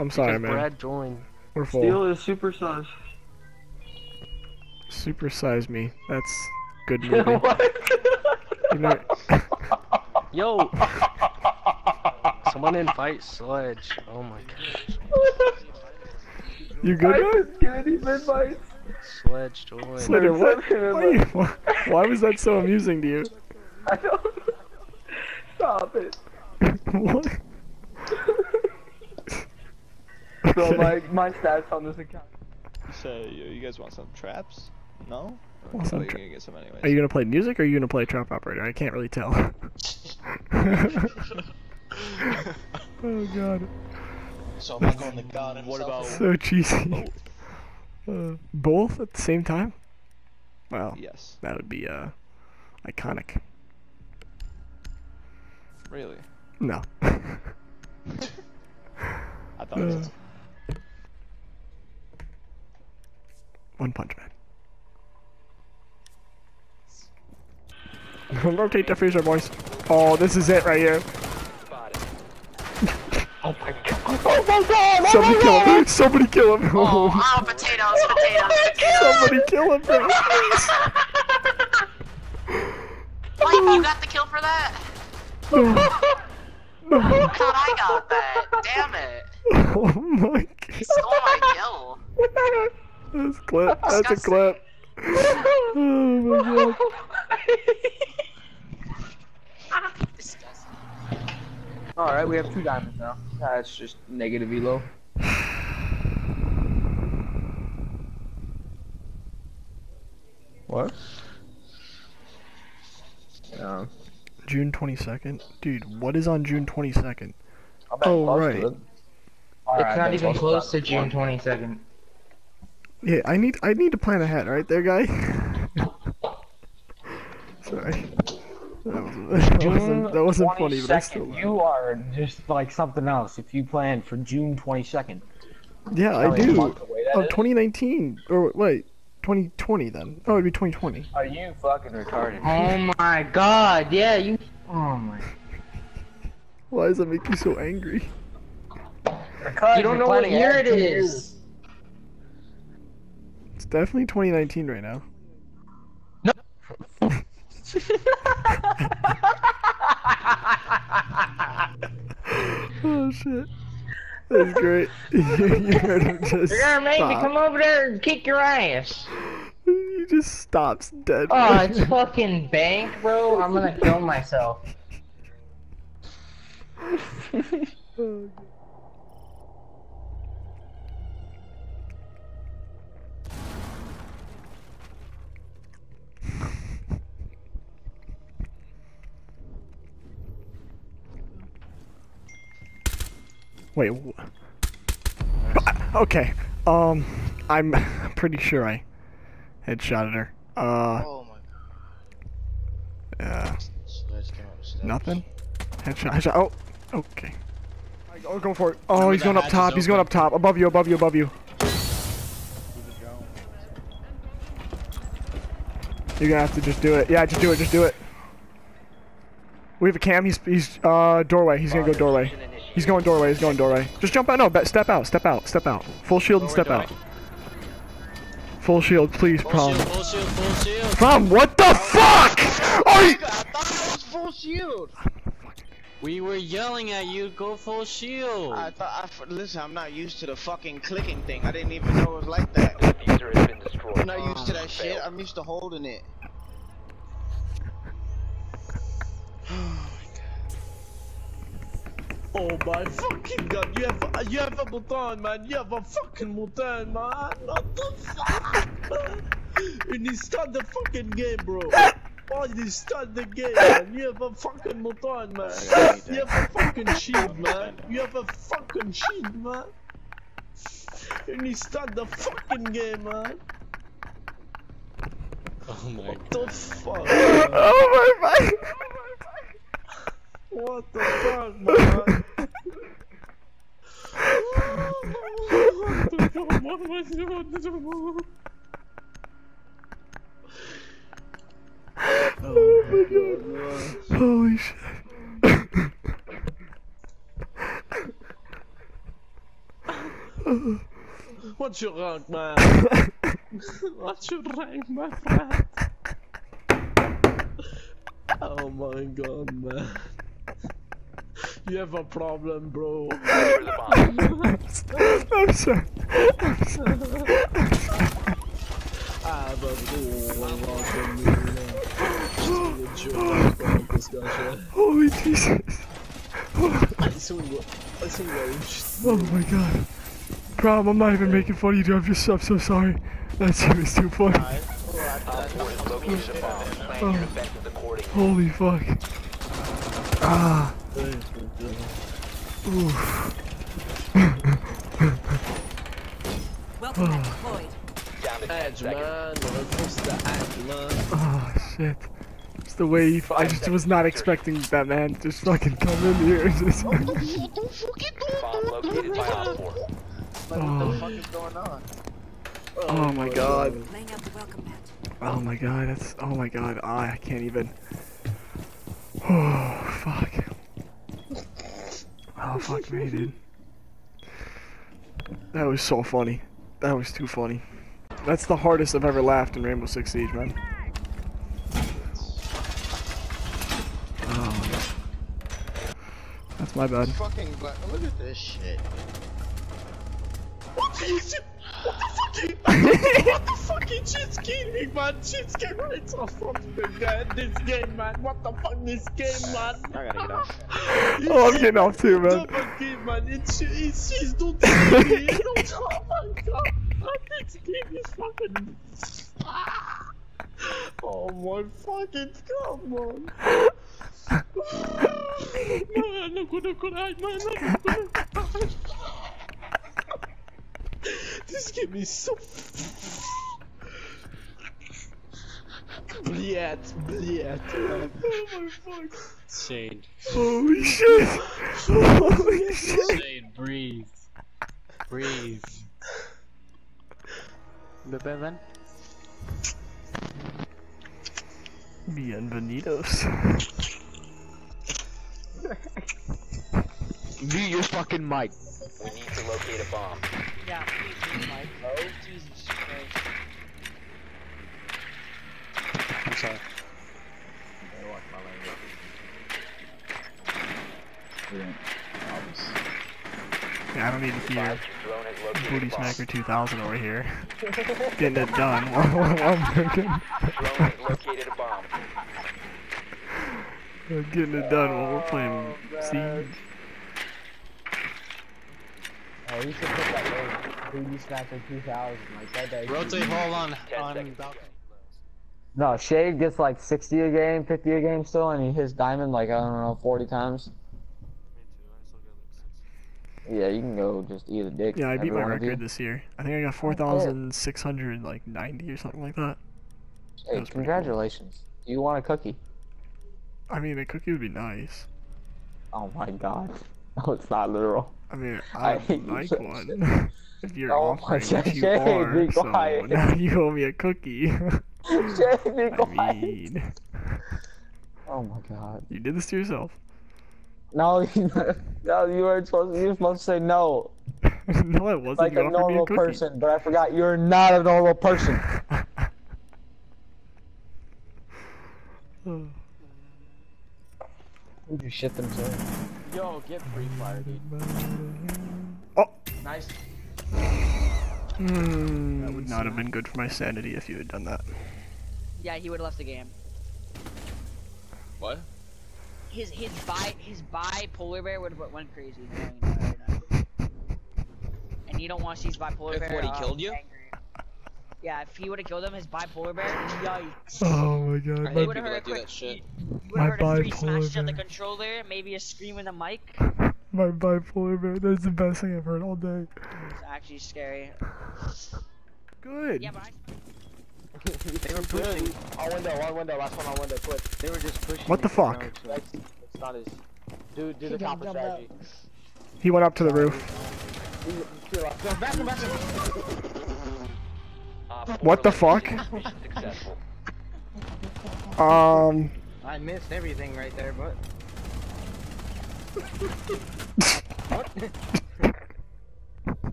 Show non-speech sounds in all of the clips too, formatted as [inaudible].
I'm sorry, man. Brad joined. We're full. Steel is super sus. Supersize me. That's good [laughs] movie. what? you know, [laughs] Yo! Someone invite Sledge. Oh my gosh. you I good, man? just gave him advice. Sledge join. Slater, what? Why, you- why, why was that so amusing to you? [laughs] I don't. Stop it. what? So Okay. my my stats on this account. So you, you guys want some traps? No? Want Oh, some you're tra- gonna get some anyways. Are you gonna play music or are you gonna play trap operator? I can't really tell. [laughs] oh god, So am I going to God himself? What about- so cheesy. Uh, both at the same time? Well, Yes. that would be uh iconic. Really? No. [laughs] I thought it One Punch Man. [laughs] Rotate the freezer, boys. Oh, this is it right here. [laughs] Oh, [laughs] oh my god! Oh my god! Somebody kill him! Oh, ah, Somebody kill him! Oh, oh, potatoes, potatoes, potatoes. Somebody kill him, bro! please. Wait, you got the kill for that? No. I thought I got that. Damn it. Oh my god. Stole my kill. That's a clip. That's a clip. Oh my god. Disgusting. Alright, we have two diamonds now. That's just negative elo. What? Yeah. June 22nd? Dude, what is on June 22nd? Oh, close right. it. It's Alright, not even close to. June 22nd. Yeah, I need I need to plan ahead, right there, guy? [laughs] Sorry. That wasn't, [laughs] that wasn't, that wasn't funny, but I still 22nd, You are just like something else if you plan for June 22nd. Yeah, I do. months away Oh, is? 2019. Or wait, 2020 then. Oh, it'd be 2020. Are you fucking retarded? Oh my god, yeah, you. Oh my. [laughs] Why does that make you so angry? Because You don't know what planning year ahead it two is. Years. It's definitely 2019 right now. oh shit. That's great. [laughs] you heard him just You're gonna make me come over there and kick your ass. He just stops dead. Oh, [laughs] it's fucking bank, bro. I'm gonna kill myself. [laughs] Oh, Wait. Okay. Um, I'm [laughs] pretty sure I headshotted her. Uh, Oh my god. Let's go upstairs. Nothing. Headshot. Headshot. Oh. Okay. Alright, go, go for it. Oh, Remember he's going up top. He's going up top. Above you. Above you. Above you. You're gonna have to just do it. Yeah, just do it. Just do it. We have a cam. He's he's uh doorway. He's gonna go doorway. He's going doorway. He's going doorway. Just jump out. No, step out. Step out. Step out. Full shield and Doorway, step out. Full shield, please, Full prom. shield, full shield, full shield. Prom, what the fuck? Are you? I thought it was full shield. We were yelling at you, go full shield. I thought. I, f- listen, I'm not used to the fucking clicking thing. I didn't even know it was like that. I'm not used to that shit. I'm used to holding it. [sighs] [sighs] [sighs] Oh my fucking god, you have you have a button, man. You have a fucking button, man. What the fuck? man? You need to start the fucking game, bro. Oh, you need to start the game, man. You have a fucking button, man. You have a fucking shield, man. You have a fucking shield, man. You need to start the fucking game, man. Oh my What the fuck? Oh my god. What the fuck, man? Am I doing? Holy shit. What's your rank, man? [laughs] What's your rank, my friend? Oh my god, man. You have a problem, bro. [laughs] I'm sorry. Holy Jesus. Oh my god. Prom, I'm not even making fun of you, I'm just I'm so sorry. That shit was too funny. Oh. Holy fuck. Ah. Oof. Welcome back deployed. Edge, man. What's the edge, man? Oh shit. Just the way he, f- I just was not expecting that man to just fucking come in here [laughs] just. Bomb located by Op 4. What Oh. the fuck is going on? Oh, oh my god. Laying out the welcome mat. Oh my god, that's. Oh my god, I can't even. Oh, fuck. Oh, fuck me, dude. That was so funny. That was too funny. That's the hardest I've ever laughed in Rainbow Six Siege, man. Oh. That's my bad. Fucking. Look at this shit. What the what the fucking shit's killing, man? Shit's getting right off from the guy. This game, man. What the fuck, this game, man? I gotta get off. [laughs] Oh, I'm getting off too, man. Double game, man. It's, [laughs] it's, she's don't see me. Don't, oh my god. This game is fucking. [laughs] Oh my fucking come on. man, I'm gonna cry, man. I'm gonna cry. This game is so. Блять, блять. Oh my fuck. Shade. Holy shit! Holy shit! Shade, breathe. Breathe. Beben? Bienvenidos. Mute your fucking mic. We need to locate a bomb. Yeah, please, Mike. Oh, Jesus Christ. I'm sorry. Yeah, I don't need to hear Your drone has located Booty. Smacker 2000 over here. [laughs] Getting it done while, while I'm thinking. Drone located a bomb. [laughs] Getting it done while we're playing oh, Siege. Oh, you should put that little booty smacker 2000 like that. that Rotate hold on. On balcony. No, Shade gets like 60 a game, 50 a game still, and he hits diamond like, I don't know, 40 times. Yeah, you can go just eat a dick. Yeah, I beat my every you. record this year. I think I got 4,600 like 90 or something like that. Hey, was pretty cool. congratulations. Do you want a cookie? I mean, a cookie would be nice. Oh my god. [laughs] No, it's not literal. I mean, I I'd you like one. [laughs] if you're Oh my offering, God, which you Shane, are, be quiet. now [laughs] you owe me a cookie. [laughs] Shade, be I mean, Oh my god. you did this to yourself. No, you, no, you were supposed you were supposed to say no, no, I wasn't. like you a me a normal person, but I forgot you're not a normal person. [sighs] Who'd you shit themselves? Yo, get free fire, dude. oh, Nice. hmm, that would not have been good for my sanity if you had done that. Yeah, he would have left the game. What? His his bi his bipolar bear would have went crazy. No, you know, right now. and you don't want to see his bipolar If bear. what, he uh, killed you? angry. Yeah, if he would have killed him, his bipolar bear. Yikes. Oh my god, I hate would've people that do that shit. You My have heard a three bipolar smashes at the controller, maybe a scream in the mic. my bipolar bear. That's the best thing I've heard all day. It's actually scary. Good. Yeah, but I, They were pushing. On window, on window, last one on window, quick. They were just pushing. What the me, you know, fuck? it's it's not his. Do, do the copper strategy. He went up to the roof. Go back and back. Op four What the fuck? eliminated. Mission successful. Um, I missed everything right there, but. what? [laughs]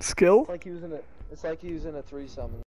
Skill? It's like using a. It's like using a threesome.